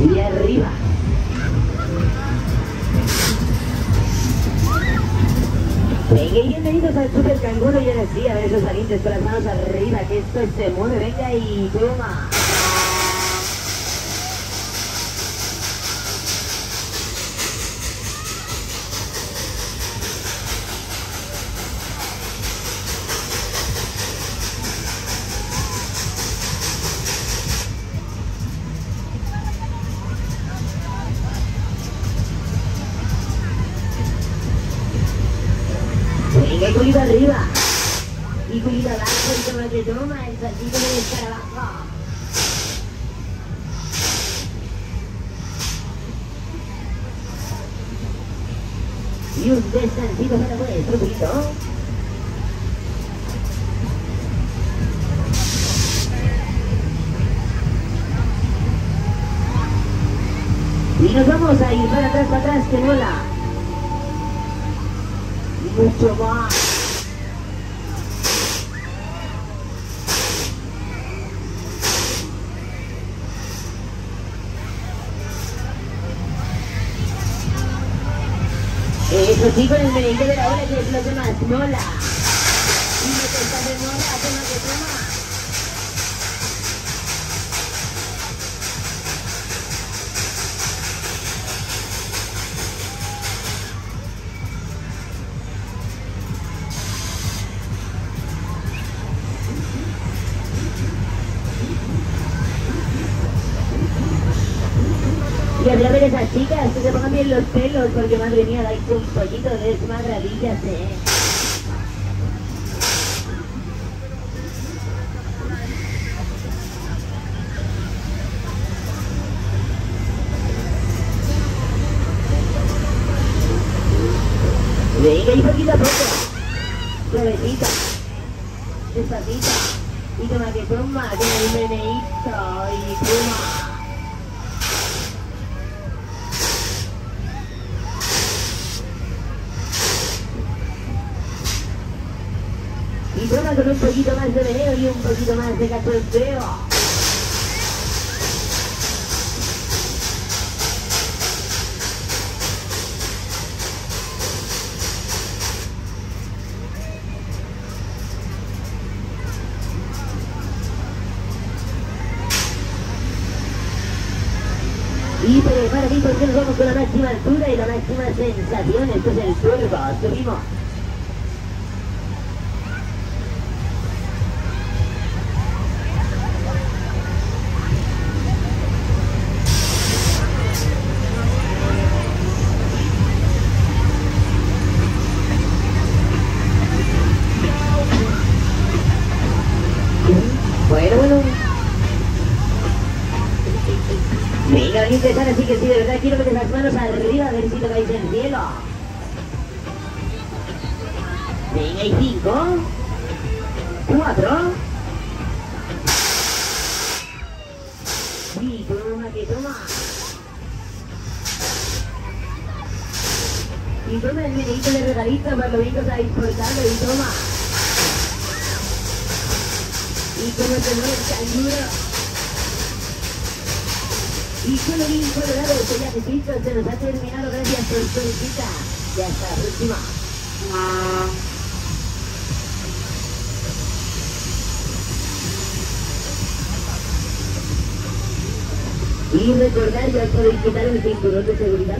Y arriba. Venga, y bienvenidos al Super Canguro y energía. A ver esos valientes con las manos arriba, que esto se mueve. Venga y toma. Venga, culito arriba. Y culito abajo y toma que toma el saltito del escarabajo. Y un descansito para vuestro culito. Y nos vamos a ir para atrás, para atrás, que mola. Mucho más. Eso sí, con el merengue de la hora que es lo que más mola. Y lo que está de mola, toma que toma. Y habría ver esas chicas que se pongan bien los pelos, porque madre mía, dais un pollito de maravillas, eh. Venga, y poquito a poco. Suavecita. Despacita. Y toma que toma, con el meneíto y toma. Y toma con un poquito más de veneno y un poquito más de cachondeo. Y bien porque nos vamos con la máxima altura y la máxima sensación. Esto es el turbo. Subimos. Venga, venid empezar así que sí, de verdad quiero meter las manos arriba a ver si tocáis el cielo. Venga, y cinco. Cuatro. Y toma que toma. Y toma el meneíto de regalito para lo bien que os habéis portado y toma. Y como se mueve el canguro. Y con lo bien colorado, este viajecito se nos ha terminado. Gracias por su visita. Y hasta la próxima. Y recordar, ya podéis quitar el cinturón de seguridad.